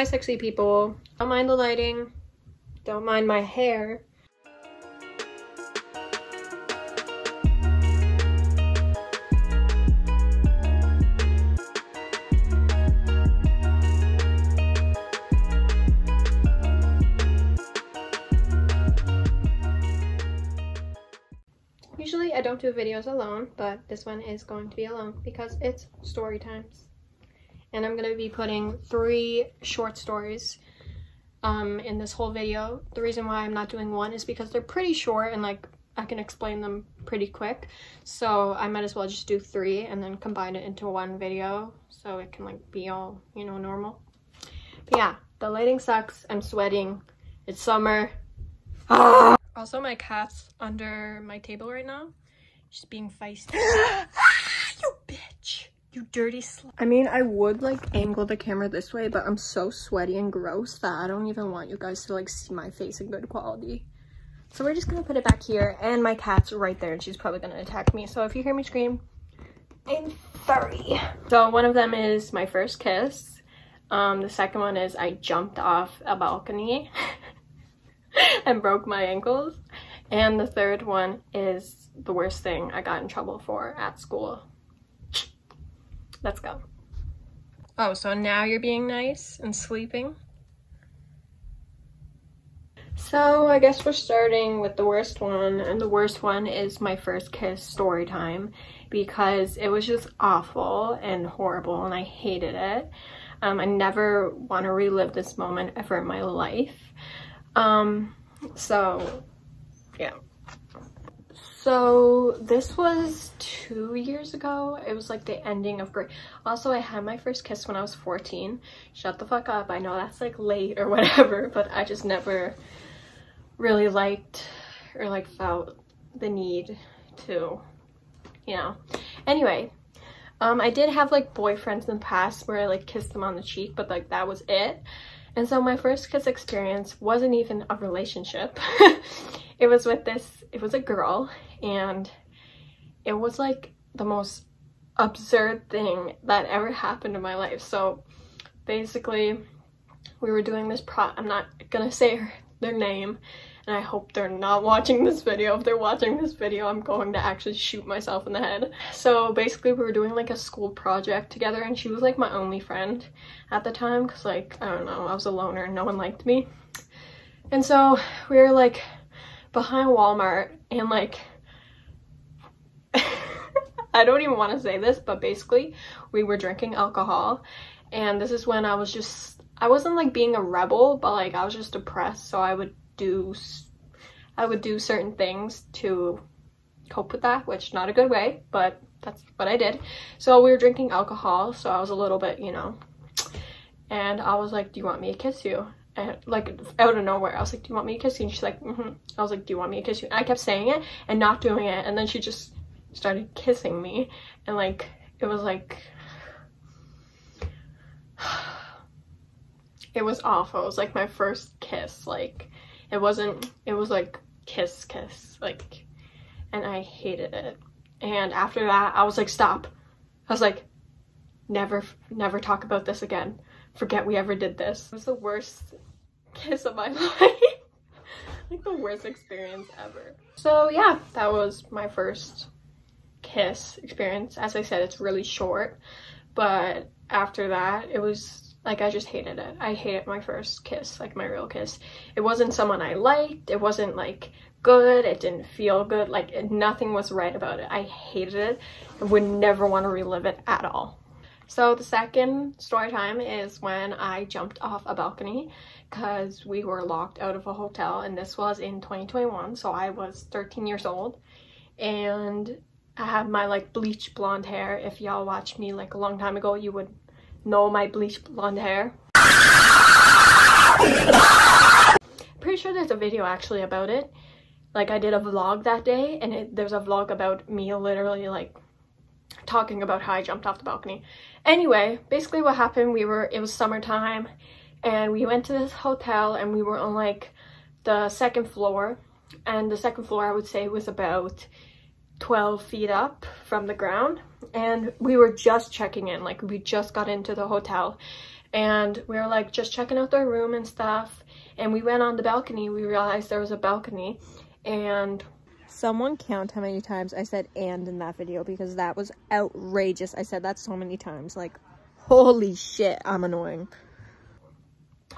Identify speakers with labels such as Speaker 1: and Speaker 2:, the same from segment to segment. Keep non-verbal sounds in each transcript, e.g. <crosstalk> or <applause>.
Speaker 1: Hi, sexy people. Don't mind the lighting. Don't mind my hair. Usually I don't do videos alone, but this one is going to be alone because it's story times. And I'm going to be putting three short stories um, in this whole video. The reason why I'm not doing one is because they're pretty short and like I can explain them pretty quick. So I might as well just do three and then combine it into one video so it can like be all, you know, normal. But yeah, the lighting sucks. I'm sweating. It's summer. Ah! Also, my cat's under my table right now. She's being feisty. <laughs> you dirty slut. I mean, I would like angle the camera this way, but I'm so sweaty and gross that I don't even want you guys to like see my face in good quality. So we're just gonna put it back here and my cat's right there and she's probably gonna attack me. So if you hear me scream, I'm sorry. So one of them is my first kiss. Um, the second one is I jumped off a balcony. <laughs> and broke my ankles. And the third one is the worst thing I got in trouble for at school. Let's go. Oh, so now you're being nice and sleeping? So I guess we're starting with the worst one, and the worst one is my first kiss story time because it was just awful and horrible and I hated it. Um, I never want to relive this moment ever in my life. Um, so yeah. So this was two years ago. It was like the ending of grade. Also, I had my first kiss when I was 14. Shut the fuck up. I know that's like late or <laughs> whatever, but I just never really liked or like felt the need to, you know. Anyway, um, I did have like boyfriends in the past where I like kissed them on the cheek, but like that was it. And so my first kiss experience wasn't even a relationship. <laughs> it was with this, it was a girl and it was like the most absurd thing that ever happened in my life. So basically we were doing this pro, I'm not gonna say her, their name, and I hope they're not watching this video. If they're watching this video, I'm going to actually shoot myself in the head. So basically we were doing like a school project together and she was like my only friend at the time because like, I don't know, I was a loner and no one liked me. And so we were like behind Walmart and like, <laughs> I don't even want to say this, but basically we were drinking alcohol and this is when I was just, I wasn't like being a rebel, but like I was just depressed so I would do I would do certain things to cope with that, which not a good way, but that's what I did. So we were drinking alcohol, so I was a little bit, you know, and I was like, do you want me to kiss you? And like out of nowhere, I was like, do you want me to kiss you? And she's like, mm -hmm. I was like, do you want me to kiss you? And I kept saying it and not doing it. And then she just started kissing me. And like, it was like, <sighs> it was awful. It was like my first kiss. Like, it wasn't, it was like kiss, kiss, like, and I hated it. And after that, I was like, stop. I was like, never, never talk about this again. Forget we ever did this. It was the worst kiss of my <laughs> life. like the worst experience ever. So yeah, that was my first kiss experience. As I said, it's really short, but after that, it was like I just hated it. I hated my first kiss, like my real kiss. It wasn't someone I liked. It wasn't like good. It didn't feel good. Like it, nothing was right about it. I hated it. I would never want to relive it at all. So the second story time is when I jumped off a balcony because we were locked out of a hotel and this was in 2021 so I was 13 years old and I had my like bleach blonde hair if y'all watched me like a long time ago you would know my bleach blonde hair. Pretty sure there's a video actually about it. Like I did a vlog that day and it, there's a vlog about me literally like talking about how I jumped off the balcony. Anyway, basically what happened, we were, it was summertime and we went to this hotel and we were on like the second floor and the second floor I would say was about 12 feet up from the ground and we were just checking in like we just got into the hotel. And we were like just checking out their room and stuff. And we went on the balcony. We realized there was a balcony. And
Speaker 2: someone count how many times i said and in that video because that was outrageous. I said that so many times. Like holy shit i'm annoying.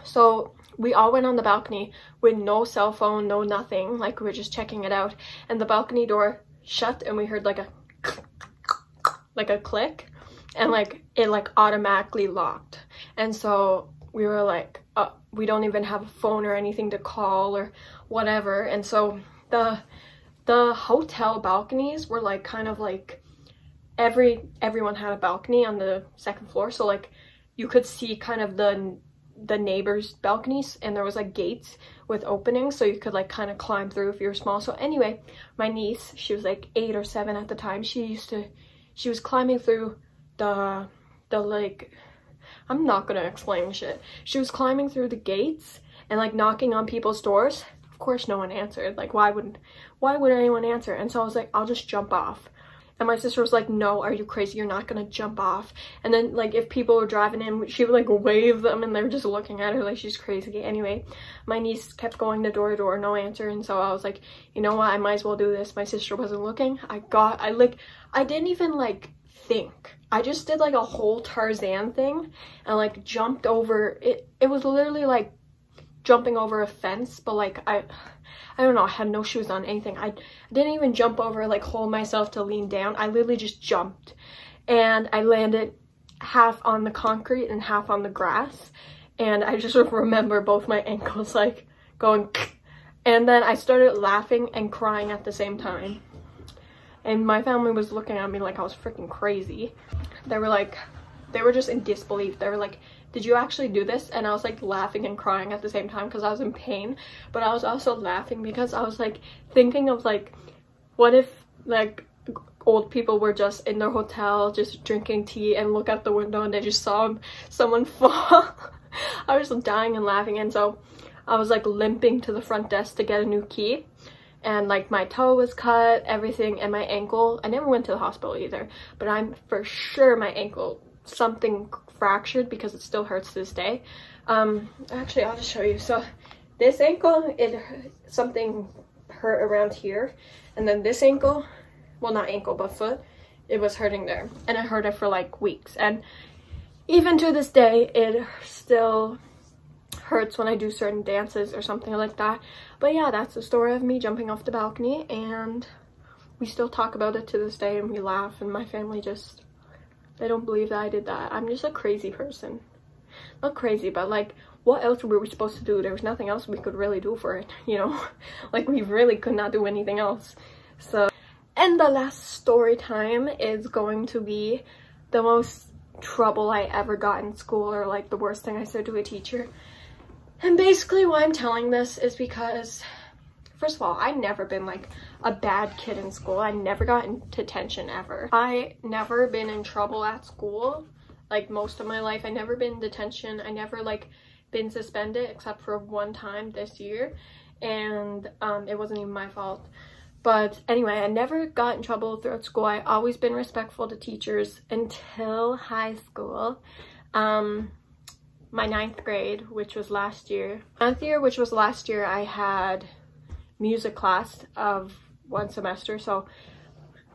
Speaker 1: So we all went on the balcony with no cell phone no nothing. Like we were just checking it out. And the balcony door shut and we heard like a like a click and like it like automatically locked. And so we were like uh, we don't even have a phone or anything to call or whatever. And so the the hotel balconies were like kind of like every everyone had a balcony on the second floor. So like you could see kind of the the neighbors balconies and there was like gates with openings so you could like kind of climb through if you were small. So anyway my niece she was like eight or seven at the time she used to she was climbing through the the like I'm not gonna explain shit. She was climbing through the gates and like knocking on people's doors. Of course no one answered. Like why wouldn't, why would anyone answer? And so I was like, I'll just jump off. And my sister was like, no, are you crazy? You're not gonna jump off. And then like if people were driving in, she would like wave them and they were just looking at her like she's crazy. Anyway, my niece kept going to door to door, no answer. And so I was like, you know what, I might as well do this. My sister wasn't looking. I got, I like, I didn't even like think. I just did like a whole Tarzan thing and like jumped over it. It was literally like jumping over a fence, but like I, I don't know, I had no shoes on, anything. I, didn't even jump over, like hold myself to lean down. I literally just jumped and I landed half on the concrete and half on the grass. And I just <laughs> remember both my ankles like going <laughs> and then I started laughing and crying at the same time and my family was looking at me like I was freaking crazy. They were like, they were just in disbelief. They were like, did you actually do this? And I was like laughing and crying at the same time because I was in pain. But I was also laughing because I was like thinking of like, what if like old people were just in their hotel just drinking tea and look out the window and they just saw someone <laughs> fall. I was dying and laughing and so I was like limping to the front desk to get a new key and like my toe was cut, everything, and my ankle. I never went to the hospital either, but I'm for sure my ankle, something fractured because it still hurts to this day. Um, actually, I'll just show you. So this ankle, it something hurt around here, and then this ankle, well not ankle but foot, it was hurting there, and it hurt it for like weeks. And even to this day, it still hurts when I do certain dances or something like that. But yeah, that's the story of me jumping off the balcony and we still talk about it to this day and we laugh and my family just, they don't believe that I did that. I'm just a crazy person. Not crazy, but like, what else were we supposed to do? There was nothing else we could really do for it, <laughs> you know? like, we really could not do anything else. So, and the last story time is going to be the most trouble I ever got in school or like the worst thing I said to a teacher. And basically why I'm telling this is because, first of all, I've never been like a bad kid in school. I never got into detention ever. I never been in trouble at school like most of my life. I never been in detention. I never like been suspended except for one time this year and um, it wasn't even my fault. But anyway, I never got in trouble throughout school. I always been respectful to teachers until high school. Um, my ninth grade, which was last year. Ninth year, which was last year, I had music class of one semester. So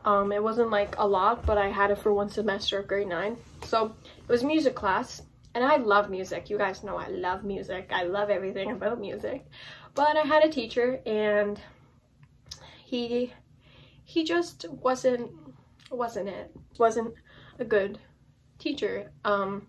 Speaker 1: um, it wasn't like a lot, but I had it for one semester of grade nine. So it was music class. And I love music. You guys know I love music. I love everything about music. But I had a teacher and he he just wasn't wasn't it. Wasn't a good teacher. Um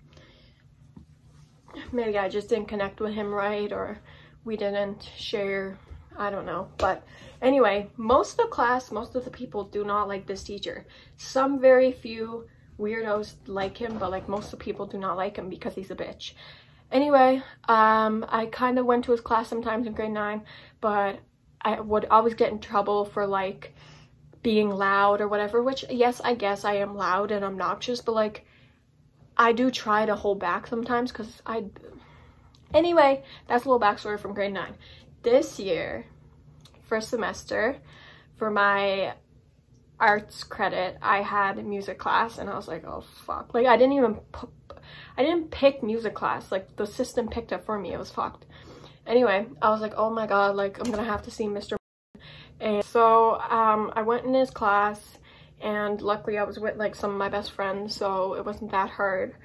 Speaker 1: maybe I just didn't connect with him right or we didn't share, I don't know. But anyway, most of the class, most of the people do not like this teacher. Some very few weirdos like him, but like most of the people do not like him because he's a bitch. Anyway, um, I kind of went to his class sometimes in grade 9, but I would always get in trouble for like being loud or whatever, which yes, I guess I am loud and obnoxious, but like I do try to hold back sometimes because I... Anyway, that's a little backstory from grade 9. This year, first semester, for my arts credit, I had music class and I was like, oh fuck. Like I didn't even I didn't pick music class. Like the system picked it for me. It was fucked. Anyway, I was like, oh my god, like I'm gonna have to see Mr. And so um, I went in his class and luckily I was with like some of my best friends so it wasn't that hard.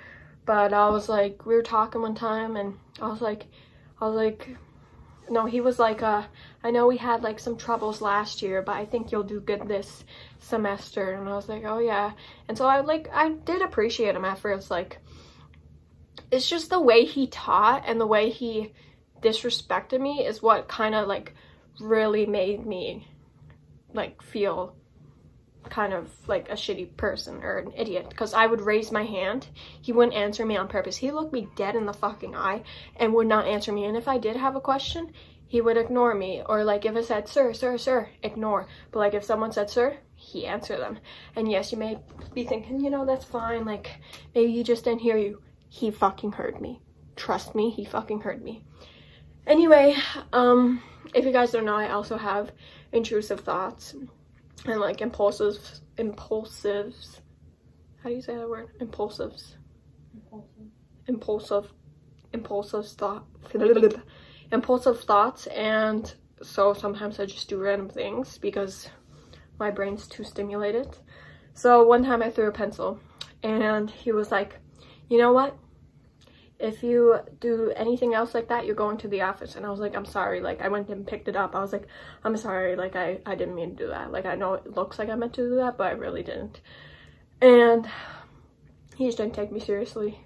Speaker 1: But I was like, we were talking one time and I was like, I was like, no, he was like, uh, I know we had like some troubles last year, but I think you'll do good this semester. And I was like, oh yeah. And so I like, I did appreciate him at first. Like, it's just the way he taught and the way he disrespected me is what kind of like really made me like feel kind of like a shitty person or an idiot because I would raise my hand. He wouldn't answer me on purpose. He looked me dead in the fucking eye and would not answer me. And if I did have a question, he would ignore me. Or like if I said, sir, sir, sir, ignore. But like if someone said, sir, he answered them. And yes, you may be thinking, you know, that's fine. Like maybe he just didn't hear you. He fucking heard me. Trust me, he fucking heard me. Anyway, um, if you guys don't know, I also have intrusive thoughts and like impulsive impulsives. How do you say that word? Impulsives. Impulsive. Impulsive thought. Impulsive thoughts and so sometimes i just do random things because my brain's too stimulated. So one time i threw a pencil and he was like you know what if you do anything else like that, you're going to the office. And I was like, I'm sorry. Like, I went and picked it up. I was like, I'm sorry. Like, I, I didn't mean to do that. Like, I know it looks like I meant to do that, but I really didn't. And he just didn't take me seriously.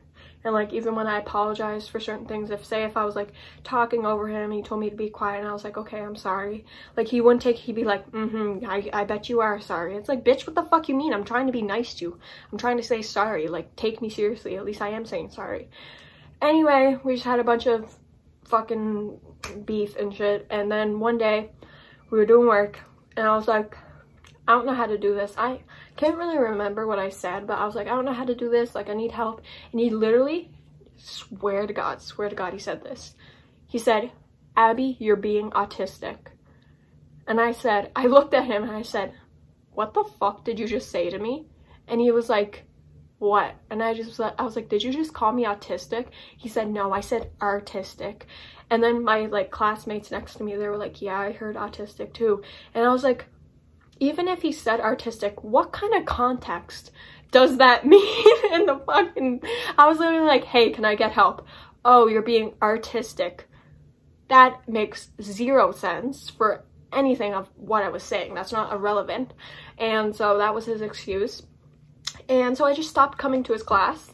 Speaker 1: And like, even when I apologized for certain things, if say if I was like talking over him, he told me to be quiet and I was like, okay, I'm sorry. Like he wouldn't take, he'd be like, mm-hmm, I, I bet you are sorry. It's like, bitch, what the fuck you mean? I'm trying to be nice to you. I'm trying to say sorry. Like, take me seriously. At least I am saying sorry. Anyway, we just had a bunch of fucking beef and shit. And then one day we were doing work and I was like, I don't know how to do this. I can't really remember what I said, but I was like, I don't know how to do this. Like, I need help. And he literally, swear to God, swear to God, he said this. He said, Abby, you're being autistic. And I said, I looked at him and I said, what the fuck did you just say to me? And he was like, what? And I just was I was like, did you just call me autistic? He said, no, I said artistic. And then my like classmates next to me, they were like, yeah, I heard autistic too. And I was like, even if he said artistic, what kind of context does that <laughs> mean in the fucking, I was literally like, hey, can I get help? Oh, you're being artistic. That makes zero sense for anything of what I was saying. That's not irrelevant. And so that was his excuse. And so I just stopped coming to his class.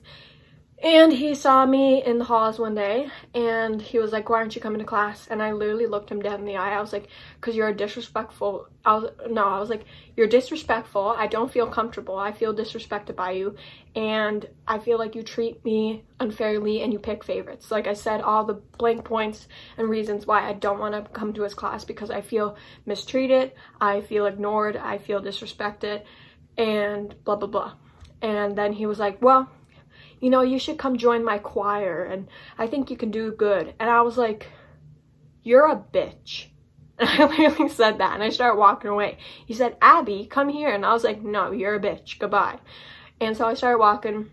Speaker 1: And he saw me in the halls one day and he was like, why aren't you coming to class? And I literally looked him dead in the eye. I was like, because you're disrespectful. I was, no, I was like, you're disrespectful. I don't feel comfortable. I feel disrespected by you. And I feel like you treat me unfairly and you pick favorites. Like I said, all the blank points and reasons why I don't want to come to his class because I feel mistreated. I feel ignored. I feel disrespected and blah, blah, blah. And then he was like, well, you know, you should come join my choir and I think you can do good. And I was like, you're a bitch. <laughs> And I literally said that and I started walking away. He said, Abby, come here. And I was like, no, you're a bitch. Goodbye. And so I started walking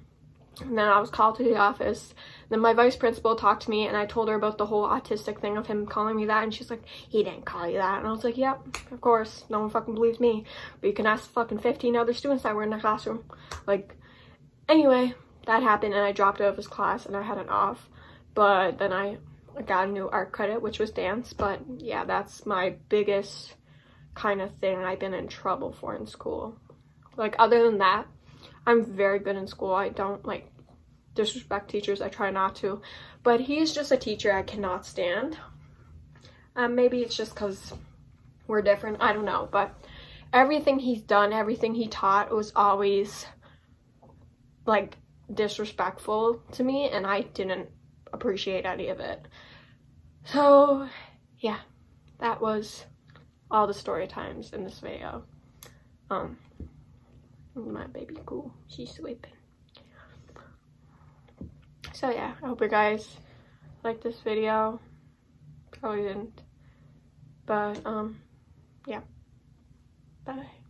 Speaker 1: and then I was called to the office. Then my vice principal talked to me and I told her about the whole autistic thing of him calling me that. And she's like, he didn't call you that. And I was like, yep, of course. No one fucking believes me. But you can ask fucking 15 other students that were in the classroom. Like, anyway, that happened and I dropped out of his class and I had an off. But then I got a new art credit, which was dance. But yeah, that's my biggest kind of thing I've been in trouble for in school. Like, other than that, I'm very good in school. I don't like disrespect teachers. I try not to. But he's just a teacher I cannot stand. Um, maybe it's just because we're different. I don't know. But everything he's done, everything he taught was always like disrespectful to me. And I didn't appreciate any of it. So yeah, that was all the story times in this video. Um, my baby cool. She's sleeping. So yeah, I hope you guys like this video. Probably didn't. But um yeah. Bye.